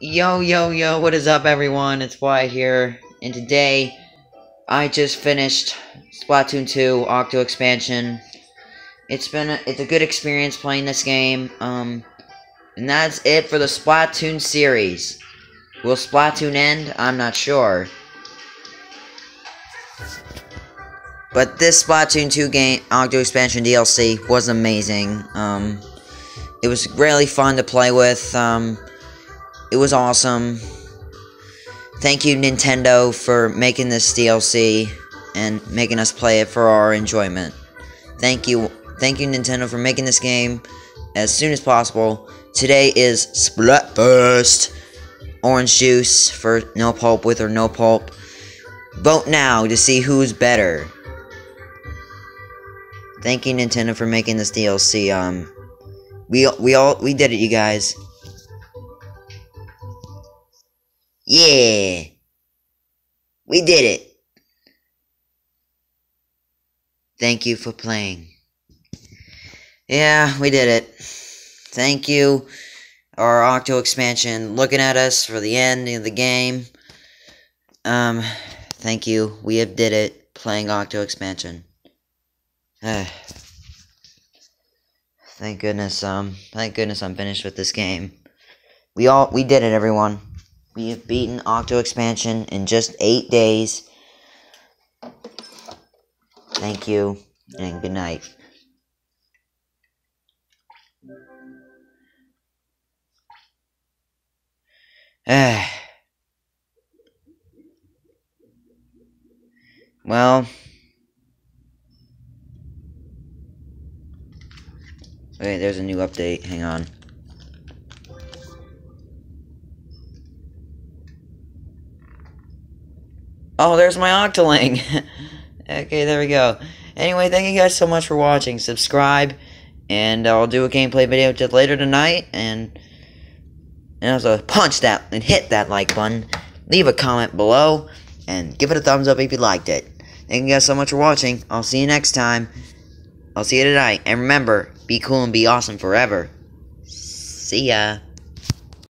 Yo, yo, yo, what is up, everyone? It's Wyatt here, and today I just finished Splatoon 2 Octo Expansion. It's been a, it's a good experience playing this game, um, and that's it for the Splatoon series. Will Splatoon end? I'm not sure. But this Splatoon 2 game, Octo Expansion DLC, was amazing. Um, it was really fun to play with. Um, it was awesome. Thank you, Nintendo, for making this DLC and making us play it for our enjoyment. Thank you, thank you, Nintendo, for making this game as soon as possible. Today is Splatfest. Orange juice for no pulp with or no pulp. Vote now to see who's better. Thank you, Nintendo, for making this DLC. Um, we we all we did it, you guys. Yeah. We did it. Thank you for playing. Yeah, we did it. Thank you, our Octo expansion, looking at us for the end of the game. Um, thank you. We have did it, playing Octo expansion. thank goodness, um, thank goodness I'm finished with this game. We all, we did it, everyone. We have beaten Octo Expansion in just eight days. Thank you, and good night. well, wait, there's a new update. Hang on. Oh, there's my Octoling. okay, there we go. Anyway, thank you guys so much for watching. Subscribe, and I'll do a gameplay video just later tonight. And, and also punch that and hit that like button. Leave a comment below, and give it a thumbs up if you liked it. Thank you guys so much for watching. I'll see you next time. I'll see you tonight. And remember, be cool and be awesome forever. See ya.